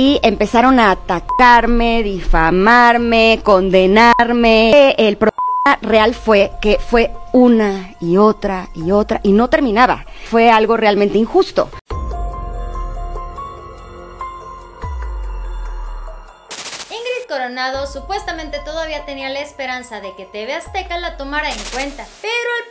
y empezaron a atacarme, difamarme, condenarme. El problema real fue que fue una y otra y otra y no terminaba. Fue algo realmente injusto. Ingrid Coronado supuestamente todavía tenía la esperanza de que TV Azteca la tomara en cuenta, pero al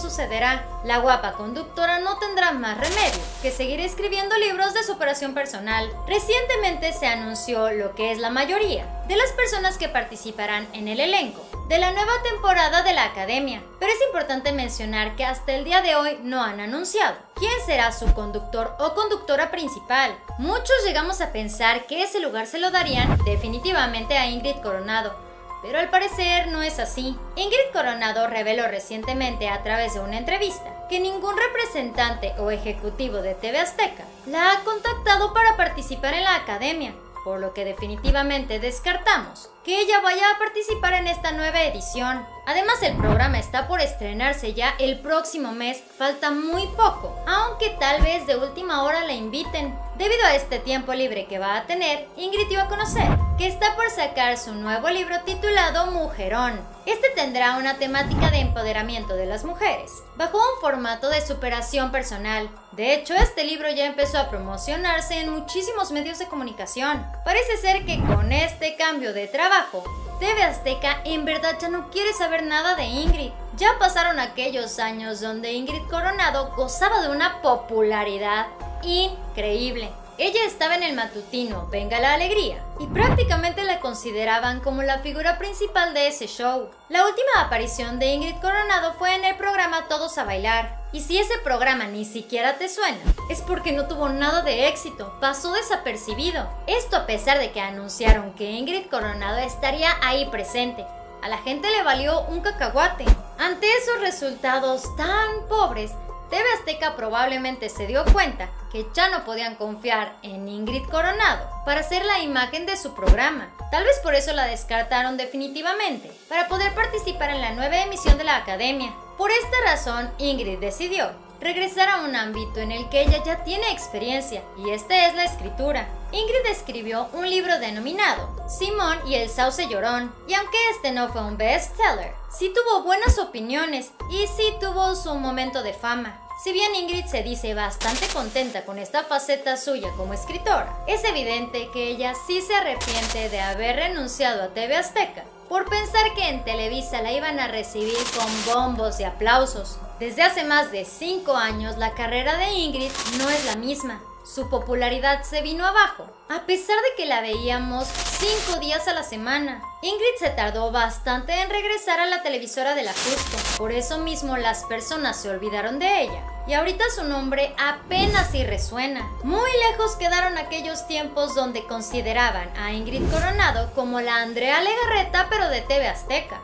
sucederá. La guapa conductora no tendrá más remedio que seguir escribiendo libros de superación personal. Recientemente se anunció lo que es la mayoría de las personas que participarán en el elenco de la nueva temporada de la Academia, pero es importante mencionar que hasta el día de hoy no han anunciado quién será su conductor o conductora principal. Muchos llegamos a pensar que ese lugar se lo darían definitivamente a Ingrid Coronado, pero al parecer no es así. Ingrid Coronado reveló recientemente a través de una entrevista que ningún representante o ejecutivo de TV Azteca la ha contactado para participar en la academia, por lo que definitivamente descartamos que ella vaya a participar en esta nueva edición. Además el programa está por estrenarse ya el próximo mes, falta muy poco, aunque tal vez de última hora la inviten. Debido a este tiempo libre que va a tener, Ingrid dio a conocer que está por sacar su nuevo libro titulado Mujerón. Este tendrá una temática de empoderamiento de las mujeres, bajo un formato de superación personal. De hecho, este libro ya empezó a promocionarse en muchísimos medios de comunicación. Parece ser que con este cambio de trabajo, TV Azteca en verdad ya no quiere saber nada de Ingrid. Ya pasaron aquellos años donde Ingrid Coronado gozaba de una popularidad increíble. Ella estaba en el matutino Venga la Alegría y prácticamente la consideraban como la figura principal de ese show. La última aparición de Ingrid Coronado fue en el programa Todos a Bailar. Y si ese programa ni siquiera te suena, es porque no tuvo nada de éxito, pasó desapercibido. Esto a pesar de que anunciaron que Ingrid Coronado estaría ahí presente. A la gente le valió un cacahuate. Ante esos resultados tan pobres, TV Azteca probablemente se dio cuenta que ya no podían confiar en Ingrid Coronado para ser la imagen de su programa. Tal vez por eso la descartaron definitivamente, para poder participar en la nueva emisión de la Academia. Por esta razón, Ingrid decidió regresar a un ámbito en el que ella ya tiene experiencia, y este es la escritura. Ingrid escribió un libro denominado Simón y el sauce llorón, y aunque este no fue un bestseller, sí tuvo buenas opiniones y sí tuvo su momento de fama. Si bien Ingrid se dice bastante contenta con esta faceta suya como escritora, es evidente que ella sí se arrepiente de haber renunciado a TV Azteca por pensar que en Televisa la iban a recibir con bombos y aplausos. Desde hace más de 5 años la carrera de Ingrid no es la misma. Su popularidad se vino abajo, a pesar de que la veíamos 5 días a la semana. Ingrid se tardó bastante en regresar a la televisora de la Justo, por eso mismo las personas se olvidaron de ella. Y ahorita su nombre apenas si resuena. Muy lejos quedaron aquellos tiempos donde consideraban a Ingrid Coronado como la Andrea Legarreta pero de TV Azteca.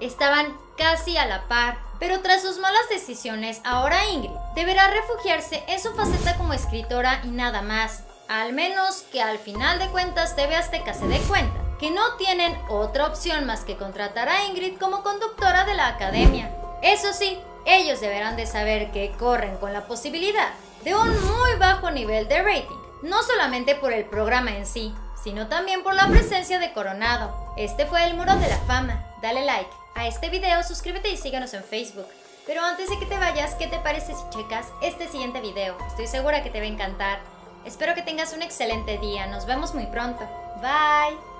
Estaban casi a la par, pero tras sus malas decisiones, ahora Ingrid deberá refugiarse en su faceta como escritora y nada más. Al menos que al final de cuentas TV Azteca se dé cuenta que no tienen otra opción más que contratar a Ingrid como conductora de la academia. Eso sí, ellos deberán de saber que corren con la posibilidad de un muy bajo nivel de rating, no solamente por el programa en sí, sino también por la presencia de Coronado. Este fue el Muro de la Fama. Dale like a este video, suscríbete y síguenos en Facebook. Pero antes de que te vayas, ¿qué te parece si checas este siguiente video? Estoy segura que te va a encantar. Espero que tengas un excelente día. Nos vemos muy pronto. Bye.